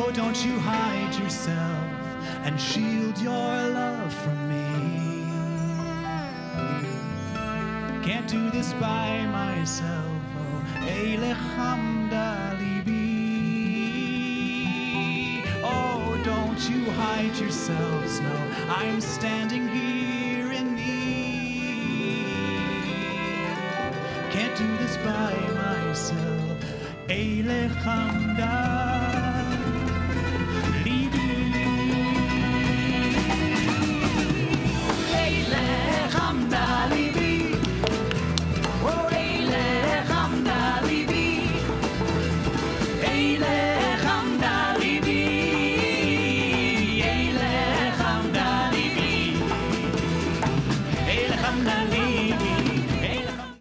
Oh, and shield your love from me. Can't do this by myself. Oh. Oh, don't you hide yourselves. No, I'm standing here in need. Can't do this by myself. Eileh Chamdah leave you.